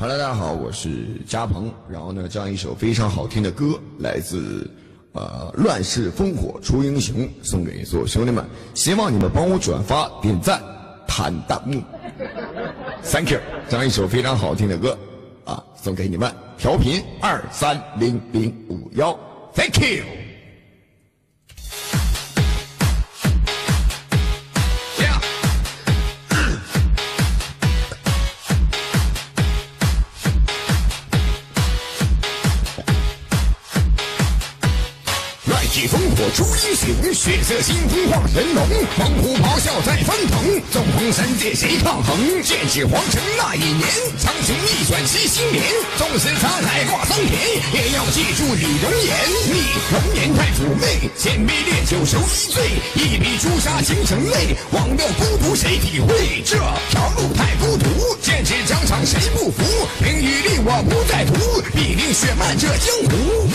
Hello，大家好，我是嘉鹏。然后呢，这样一首非常好听的歌，来自呃《乱世烽火出英雄》，送给所有兄弟们。希望你们帮我转发、点赞、弹弹幕。Thank you，这样一首非常好听的歌啊，送给你们。调频二三零零五幺，Thank you。起烽火出英雄，血色腥风化神龙，猛虎咆哮在翻腾，纵横三界谁抗衡？剑指皇城那一年，苍穹逆转七星年，纵使沧海挂桑田，也要记住李容颜。你容颜太妩媚，千杯烈酒愁一醉，一笔朱砂倾城泪，忘掉孤独谁体会？这条路太孤独，剑指疆场谁不服？名与利我不在乎，必定血漫这江湖。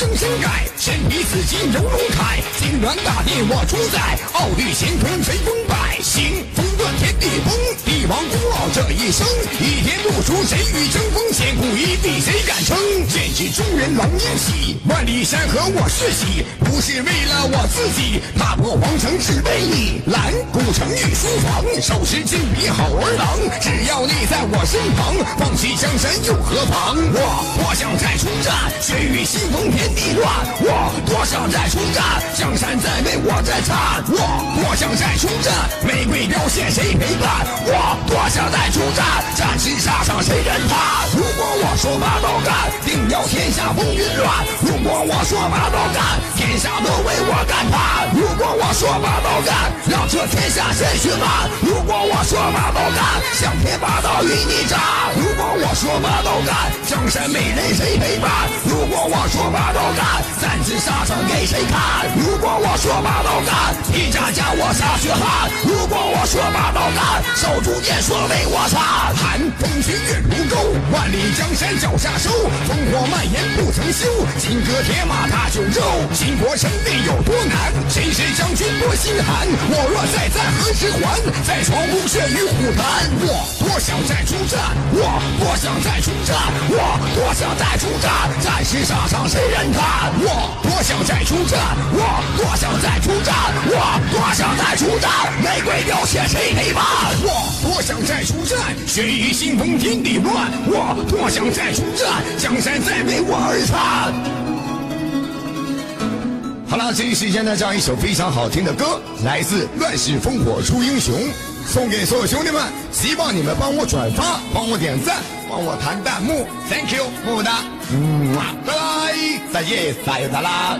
一代帝王终身改，身披。紫金游龙铠，金銮大地我主宰，傲立乾坤谁风败？行风断天地崩，帝王孤傲这一生，一天不输谁与争锋？千古一帝谁敢称？剑指中原狼烟起，万里山河我是喜，不是为了我自己，踏破皇城只为你。蓝古城御书房，手持金笔好儿郎，只要你在我身旁，放弃江山又何妨？我我想再出战，血雨腥风天地乱，我。多想再出战，江山在为我在颤。我多想再出战，玫瑰凋谢谁陪伴？我多想再出战，战旗沙场谁人叹？如果我说拔刀干，定要天下风云乱。如果我说拔刀干，天下都为我感叹。如果我说拔刀干，让这天下鲜血漫。如果干，向天把刀与你战。如果我说把刀干，江山美人谁陪伴？如果我说把刀干，战士沙。场给谁看？如果我说把刀干，一家家我杀血汗。如果我说把刀干，手中剑说为我残。江山脚下收。烽火蔓延不曾休，金戈铁马踏九州。倾国称帝有多难？谁是将军多心寒？我若再战何时还？再闯虎穴与虎谈。我多想再出战，我多想再出战，我多想再出战。战士沙场谁人看？我多。想再出战，我多想再出战，我多想再出战，玫瑰凋谢谁陪伴？我多想再出战，血雨腥风天地乱，我多想再出战，江山再为我而颤。好了，这一时间呢，这样一首非常好听的歌，来自《乱世烽火出英雄》，送给所有兄弟们，希望你们帮我转发，帮我点赞，帮我弹弹幕，Thank you，么么哒。嗯，拜拜，再见，再见啦。